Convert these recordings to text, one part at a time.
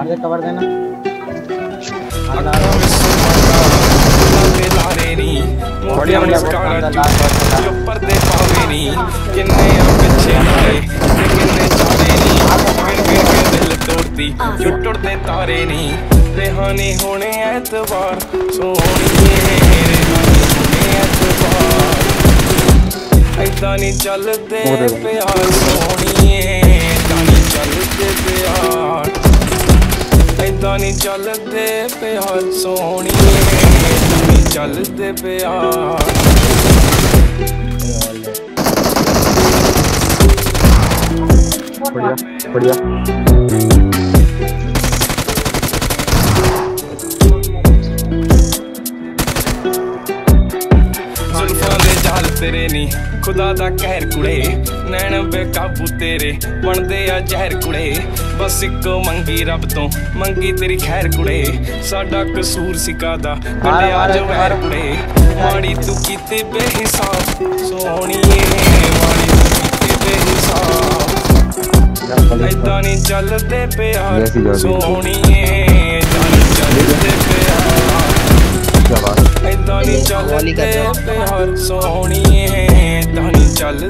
आगे कवर देना बढ़िया बढ़िया पर्दे पावे नी किन्ने पीछे आए ते किन्ने चारे नी गिर गिर के दिल तोड़ती जुटड़ दे तारे नी रेहानी होने ऐतबार सोनी ਇਦਾਂ ਨਹੀਂ ਚੱਲਦੇ ਪਿਆਰ ਸੋਣੀਏ ਇਦਾਂ ਨਹੀਂ ਚੱਲਦੇ ਪਿਆਰ ਐਦਾਂ ਨਹੀਂ ਚੱਲਦੇ ਪਿਆਰ ਸੋਹਣੀਏ ਐਦਾਂ ਨਹੀਂ ਚੱਲਦੇ ਪਿਆਰ बढ़िया बढ़िया ਜ਼ੁਲਫਾਂ ਦੇ ਜਾਲ तेरे नी खुदा दा कहर कुड़े नैन बेकाबू तेरे बनते आ जहर कुड़े बस इको मंगी रब तो मंगी तेरी खैर कुड़े साडा कसूर सिका दा कले आज वैर कुड़े माड़ी तू किते बेहिसाब सोनी चलते प्यार सोनी चलते प्यार ऐदा चलते प्यार सोनी ਨਹੀਂ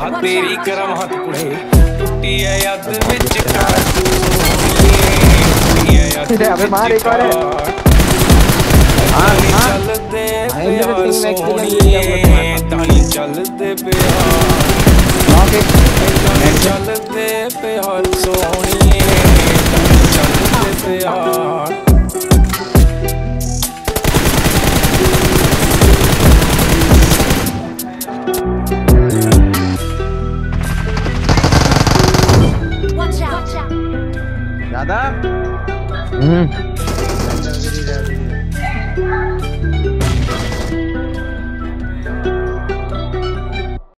तेरी गरम हाथ पुड़े टूटी है। याद बिच कार सोनिए तानी चलते प्यार। चलते प्यार सोनिए तानी प्यार। दादा।